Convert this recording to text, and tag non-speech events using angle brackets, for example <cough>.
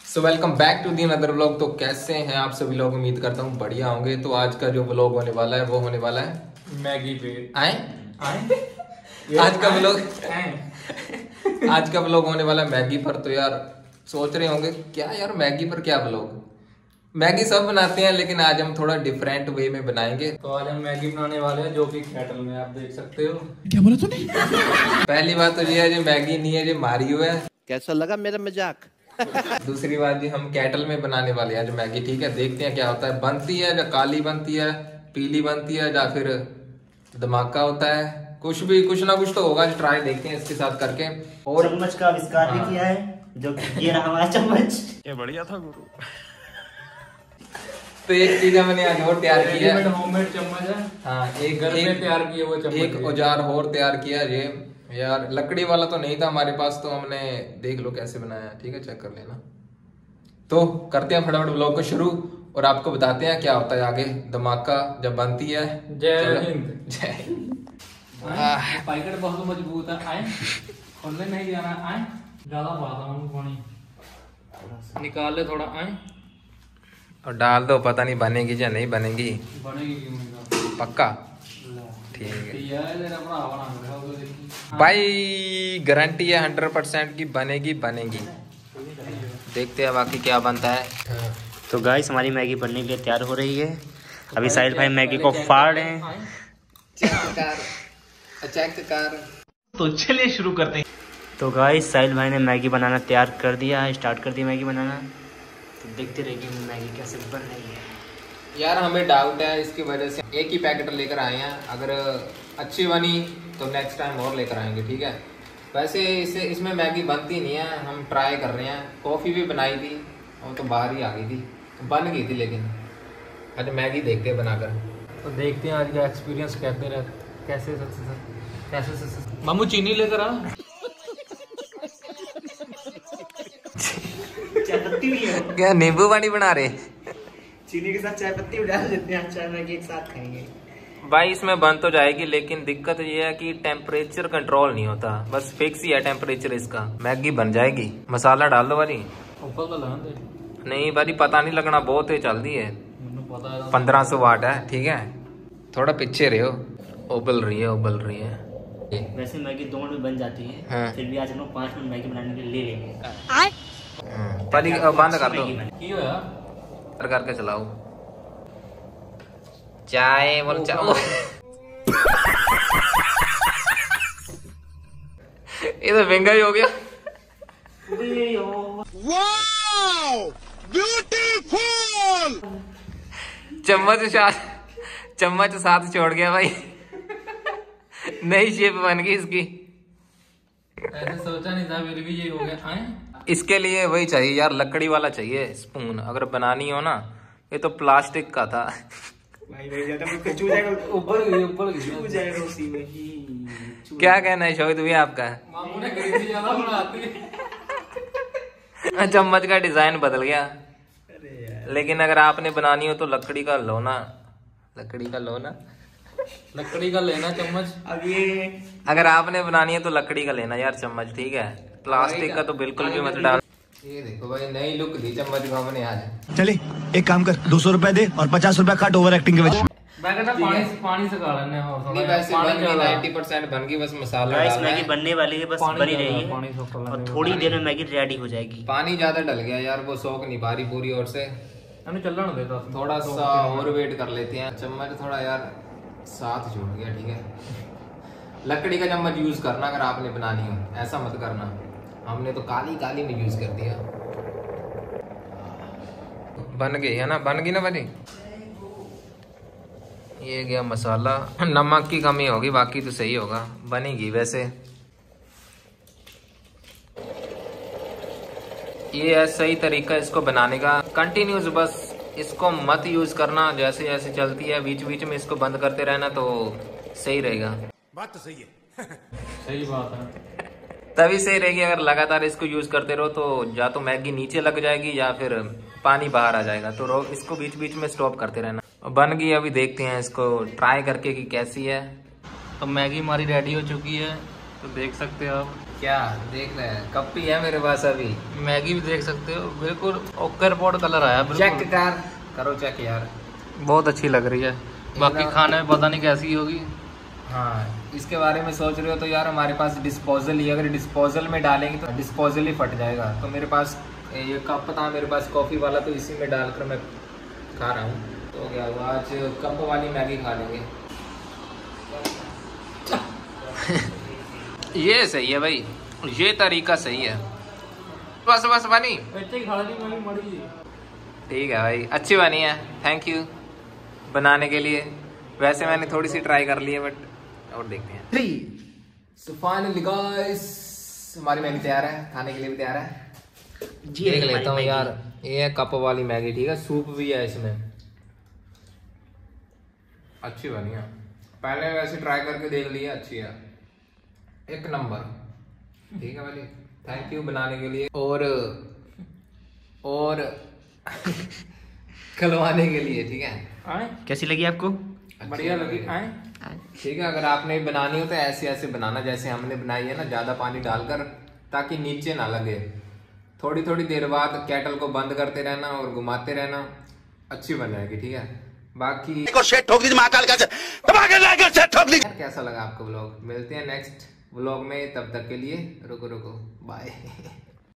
So welcome back to the other vlog तो कैसे हैं आप सभी लोग? उम्मीद करता हूँ बढ़िया होंगे। तो आज का जो व्लॉग होने वाला है वो होने वाला है मैगी पे। आए? आए? <laughs> आज का व्लॉग <laughs> आज का व्लॉग होने वाला है मैगी पर। तो यार सोच रहे होंगे क्या यार मैगी पर क्या व्लॉग मैगी सब बनाते हैं लेकिन आज हम थोड़ा डिफरेंट वे में बनाएँगे। तो आज हम मैगी बनाने वाले हैं जो कि कैटल में आप देख सकते हो। क्या बोला तूने? पहली बात तो ये है जो मैगी नहीं है जो मारियो है। कैसा लगा मेरा मज़ाक? दूसरी बात जी हम कैटल में बनाने वाले हैं जो मैगी ठीक है? देखते हैं क्या होता है। बनती है या काली बनती है पीली बनती है या फिर धमाका होता है? कुछ भी कुछ ना कुछ तो होगा ट्राई देखते हैं इसके साथ करके। और चम्मच का आविष्कार भी किया है जो ये रहा हमारा चम्मच। तो एक चीज़ मैंने आज और तैयार की है। होममेड चम्मच है। हाँ एक घर में तैयार किए वो चम्मच एक औज़ार और तैयार किया है। ये यार लकड़ी वाला तो नहीं था हमारे पास तो हमने देख लो कैसे बनाया। ठीक है चेक कर लेना। तो करते हैं फटाफट ब्लॉग को शुरू और आपको बताते हैं क्या होता है आगे। धमाका जब बनती है जय हिंद। जय हिंद। पैकेट बहुत मज़बूत है। आए खोलने नहीं जाना। आए ज़्यादा पाता हूँ पानी। निकाल ले थोड़ा आए। और डाल दो पता नहीं बनेगी या नहीं बनेगी। बनेगी पक्का? ठीक है। है। भाई गारंटी है हंड्रेड परसेंट की बनेगी बनेगी। देखते हैं बाकी क्या बनता है। तो गाइस हमारी मैगी बनने के लिए तैयार हो रही है। अभी साहिल भाई मैगी को फाड़ रहे हैं। चेक कर तो गाइस साहिल भाई ने मैगी बनाना तैयार कर दिया है स्टार्ट कर दी मैगी बनाना। तो देखते रहिए कि मैगी कैसे बन रही है। यार हमें डाउट है इसकी वजह से एक ही पैकेट लेकर आए हैं। अगर अच्छी बनी तो नेक्स्ट टाइम और लेकर आएँगे ठीक है? वैसे इसे इसमें मैगी बनती नहीं है हम ट्राई कर रहे हैं। कॉफ़ी भी बनाई थी वो तो बाहर ही आ गई थी। तो बन गई थी लेकिन। आज मैगी देखते हैं बनाकर। तो देखते हैं आज का एक्सपीरियंस कैसे रह कैसे कैसे कैसे मामू चीनी लेकर आ पत्ती क्या नींबू पानी बना रहे? चीनी के साथ चाय पत्ती भी डाल देते हैं चाय मैगी एक साथ खाएँगे। भाई इसमें बन तो जाएगी लेकिन दिक्कत ये है कि टेम्परेचर कंट्रोल नहीं होता। बस फिक्स ही है टेम्परेचर इसका। मैगी बन जाएगी। मसाला डाल दो ऊपर तो नहीं भाई पता नहीं लगना बहुत तेज चलती है। है। पंद्रह सौ वाट है ठीक है? थोड़ा पीछे रहे। हो उबल रही है उबल रही है। वैसे मैगी दो मिनट में बन जाती है हाँ। फिर भी आज हम पाँच मिनट मैगी बनाने के लिए ले लेंगे। अ, बंद कर दो। मैगी बने। की होया कर करके चलाओ। चाय बोल चाओ ये तो महँगा ही हो गया। चम्मच साथ चम्मच साथ छोड़ गया भाई। नई शेप बन गई इसकी। ऐसे सोचा नहीं था फिर भी ये हो गया। आए? इसके लिए वही चाहिए यार लकड़ी वाला चाहिए स्पून अगर बनानी हो ना ये तो प्लास्टिक का था। ऊपर गई ऊपर गई क्या कहना है शोहित भैया आपका? मामू ने खरीदी ज़्यादा बनाती। चम्मच का डिज़ाइन बदल गया। लेकिन अगर आपने बनानी हो तो लकड़ी का लो ना। लकड़ी का लो ना। लकड़ी का लेना चम्मच। अब ये अगर आपने बनानी है तो लकड़ी का लेना यार चम्मच ठीक है? प्लास्टिक का तो बिल्कुल भी मत डाल। ये देखो भाई नई लुक दी चम्मच को हमने आज। चले एक काम कर दो सौ रुपए दे और पचास रुपए काट ओवर एक्टिंग के वजह मैं कहता पानी पानी से खा लेने और थोड़ा वैसे बन गई बन गई बस मसाला गाइस मैगी बनने वाली है बस बनी रही है और थोड़ी देर में मैगी रेडी हो जाएगी। पानी ज़्यादा डल गया यार वो सोख नहीं पा रही पूरी ओर से। हमें चलना देता थोड़ा सा और वेट कर लेते हैं। चम्मच थोड़ा यार साथ जुड़ गया ठीक है? लकड़ी का चम्मच यूज़ करना अगर आपने बनानी हो ऐसा मत करना। हमने तो काली काली में यूज़ कर दिया। बन गई है ना? बन गई ना बनी? ये गया मसाला। नमक की कमी होगी बाकी तो सही होगा। बनेगी वैसे। ये है सही तरीका इसको बनाने का। कंटिन्यूस बस इसको मत यूज़ करना। जैसे जैसे चलती है बीच बीच में इसको बंद करते रहना तो सही रहेगा। बात तो सही है। <laughs> सही बात है। तभी सही रहेगी अगर लगातार इसको यूज़ करते रहो तो या तो मैगी नीचे लग जाएगी या फिर पानी बाहर आ जाएगा। तो रो इसको बीच बीच में स्टॉप करते रहना। बन गई अभी देखते हैं इसको ट्राई करके कि कैसी है। तो मैगी हमारी रेडी हो चुकी है। तो देख सकते हो आप। क्या देख रहे हैं? कप ही है मेरे पास अभी। मैगी भी देख सकते हो। बिल्कुल ओके रिपोर्ट कलर आया चेक कर। करो चेक यार। बहुत अच्छी लग रही है। बाकी खाने में पता नहीं कैसी होगी। हाँ। इसके बारे में सोच रहे हो तो यार हमारे पास डिस्पोजल ही अगर डिस्पोजल में डालेंगे तो डिस्पोजल ही फट जाएगा। तो मेरे पास ये कप था मेरे पास कॉफ़ी वाला तो इसी में डालकर मैं खा रहा हूँ। तो क्या हुआ आज कप वाली मैगी खा लेंगे। <laughs> ये सही है भाई। ये तरीका सही है। बस बस बनी। ठीक है भाई अच्छी बनी है। थैंक यू बनाने के लिए। वैसे मैंने थोड़ी सी ट्राई कर ली है बट और देखते हैं। थ्री सो फाइनली गाइस हमारी मैगी तैयार है खाने के लिए भी तैयार है। जी देख लेता हूँ यार ये है कप वाली मैगी ठीक है? सूप भी है इसमें। अच्छी बनी है। पहले वैसे ट्राई करके देख लिया अच्छी है। एक नंबर। ठीक है भाई थैंक यू बनाने के लिए। और और <laughs> खलवाने के लिए ठीक है। कैसी लगी आपको? बढ़िया लगी। आए। ठीक है अगर आपने बनानी हो तो ऐसे ऐसे बनाना जैसे हमने बनाई है ना ज़्यादा पानी डालकर ताकि नीचे ना लगे। थोड़ी थोड़ी देर बाद कैटल को बंद करते रहना और घुमाते रहना अच्छी बन जाएगी ठीक है? बाकी ठोक ठोक कैसा लगा आपको ब्लॉग मिलते हैं नेक्स्ट ब्लॉग में तब तक के लिए रुको रुको बाय <laughs>